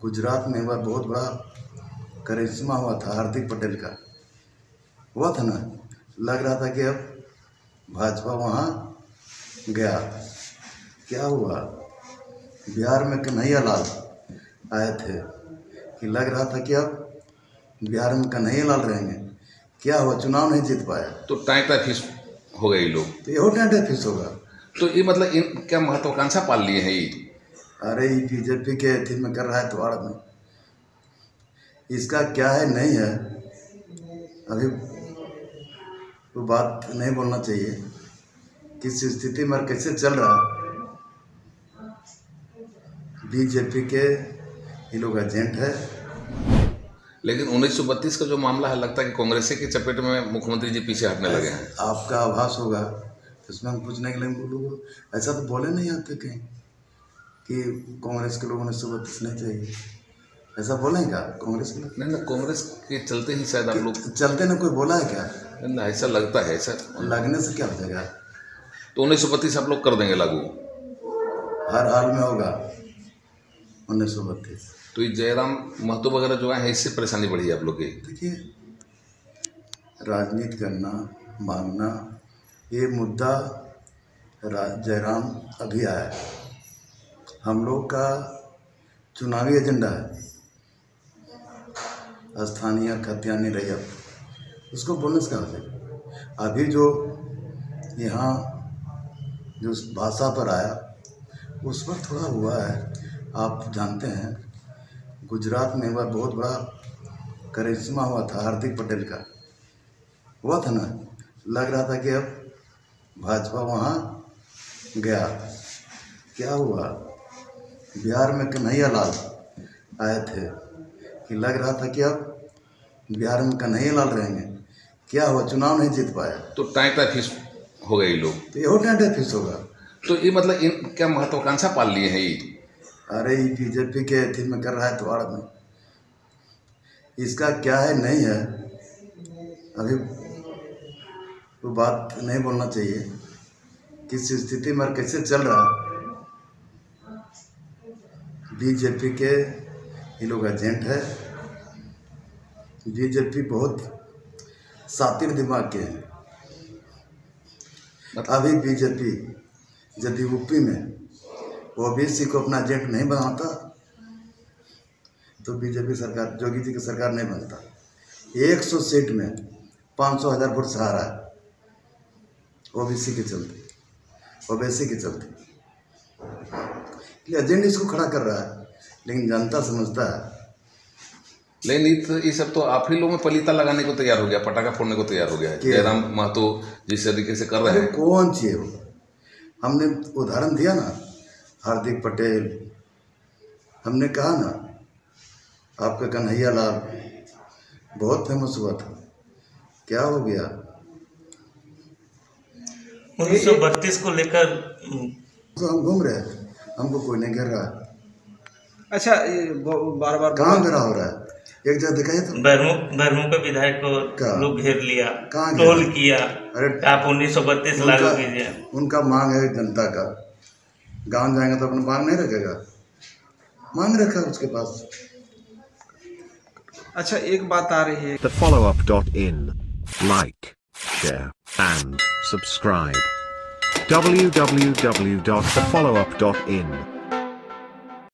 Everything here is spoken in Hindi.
गुजरात में बार बहुत बड़ा करिश्मा हुआ था हार्दिक पटेल का। हुआ था ना? लग रहा था कि अब भाजपा वहाँ गया। क्या हुआ? बिहार में कन्हैया लाल आए थे कि लग रहा था कि अब बिहार में कन्हैया लाल रहेंगे। क्या हुआ? चुनाव नहीं जीत पाया। तो टाइम टाइम फिस हो गए ये लोग। तो यहो टेंट फिक्स होगा। तो ये मतलब इन क्या महत्वाकांक्षा पाल लिए हैं ये? अरे बीजेपी के थी में कर रहा है त्योहार में? इसका क्या है? नहीं है। अभी वो बात नहीं बोलना चाहिए। किस स्थिति में कैसे चल रहा है? बीजेपी के ये लोग एजेंट है। लेकिन 1932 का जो मामला है लगता है कि कांग्रेस के चपेट में मुख्यमंत्री जी पीछे हटने लगे हैं। आपका आभास होगा। तो इसमें हम पूछने के लिए बोलूँगा। ऐसा तो बोले नहीं आते कहीं। कि कांग्रेस के लोगों ने सुबह नहीं चाहिए ऐसा बोले क्या कांग्रेस के नहीं ना कांग्रेस के चलते ही शायद आप लोग चलते ना कोई बोला है क्या? नहीं ना, ऐसा लगता है ऐसा लगने से क्या हो जाएगा? तो उन्नीस सौ बत्तीस आप लोग कर देंगे लागू। हर हाल में होगा। उन्नीस सौ बत्तीस। तो ये जयराम महतो वगैरह जो है इससे परेशानी बढ़ी है आप लोग की? देखिए राजनीति करना मांगना ये मुद्दा जयराम अभी आया है। हम लोग का चुनावी एजेंडा है। स्थानीय खतियानी अब उसको बोलने से क्या हो? जाएगा अभी जो यहाँ जो भाषा पर आया, उस पर थोड़ा हुआ है। आप जानते हैं, गुजरात में वह बहुत बड़ा करिश्मा हुआ था, हार्दिक पटेल का। हुआ था ना? लग रहा था कि अब भाजपा वहाँ गया। क्या हुआ? बिहार में कन्हैया लाल आए थे कि लग रहा था कि अब बिहार में कन्हैया लाल रहेंगे। क्या हुआ? चुनाव नहीं जीत पाया। तो टाइम टाइम फिस हो गए ये लोग। तो यहो टेंट फिक्स होगा। तो ये मतलब इन क्या महत्वाकांक्षा पाल लिए हैं ये? अरे ये बीजेपी के थी में कर रहा है त्योहार में। इसका क्या है? नहीं है। अभी वो बात नहीं बोलना चाहिए। किस स्थिति में कैसे चल रहा है? बीजेपी के ये लोग एजेंट है। बीजेपी बहुत सातिर दिमाग के हैं। अभी बीजेपी यदि यूपी में ओबीसी को अपना एजेंट नहीं बनाता तो बीजेपी सरकार जोगी जी की सरकार नहीं बनता। 100 सीट में 500 हज़ार वोट सहारा है ओबीसी के चलते ओबीसी के चलते। एजेंट इसको खड़ा कर रहा है लेकिन जनता समझता है। लेकिन ये तो ये सब तो आप ही लोग में पलीता लगाने को तैयार हो गया पटाखा फोड़ने को तैयार हो गया है। जयराम महतो जिस तरीके से कर रहे हैं। कौन चाहिए वो? हमने उदाहरण दिया ना हार्दिक पटेल। हमने कहा ना आपका कन्हैया लाल बहुत फ़ेमस हुआ था। क्या हो गया? उन्नीस सौ बत्तीस को लेकर तो हम घूम रहे हैं। हमको कोई नहीं घेर रहा। है अच्छा ये बार बार कहाँ घेरा हो रहा है? एक जगह दिखाइए तो बैरमू बैरमू के विधायक को लोग घेर लिया कहाँ टोल किया। अरे आप उन्नीस सौ बत्तीस लागू उनका कीजिए। उनका मांग है जनता का। गाँव जाएँगे तो अपना मांग नहीं रखेगा। मांग रखा उसके पास। अच्छा एक बात आ रही है। The follow up.in. Like, share, and subscribe. www.thefollowup.in